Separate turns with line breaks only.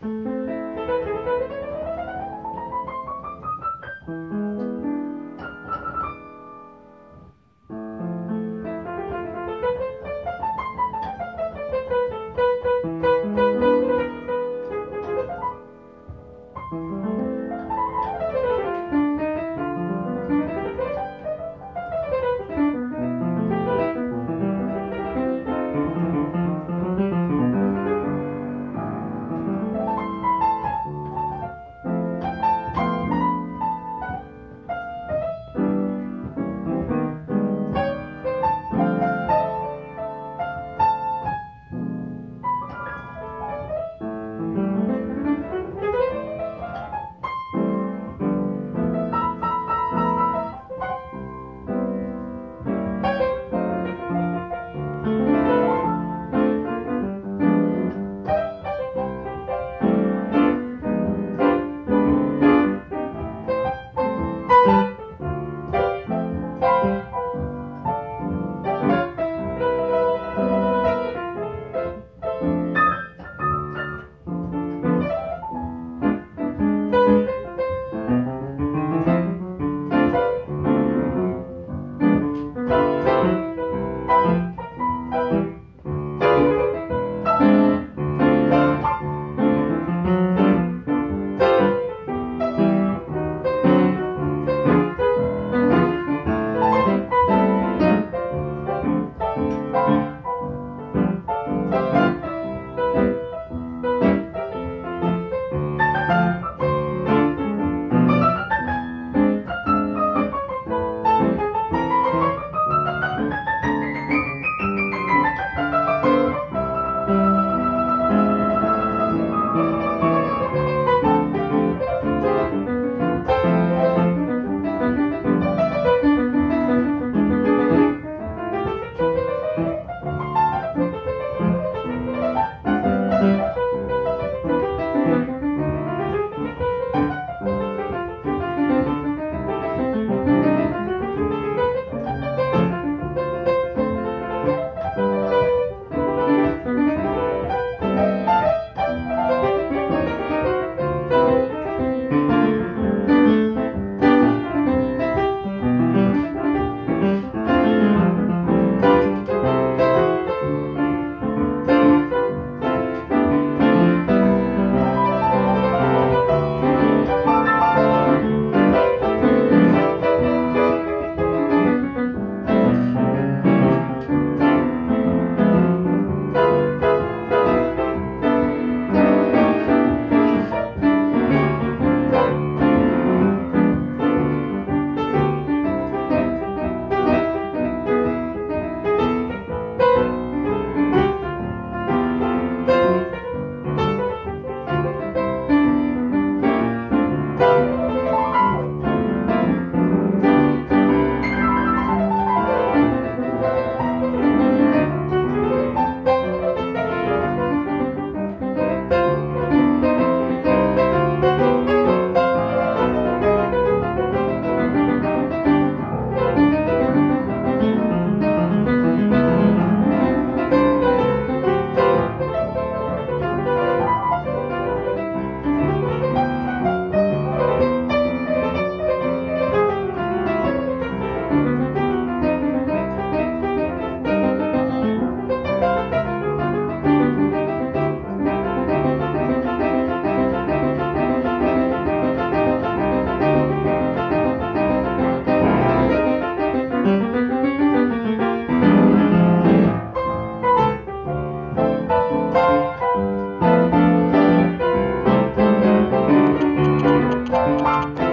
thank you you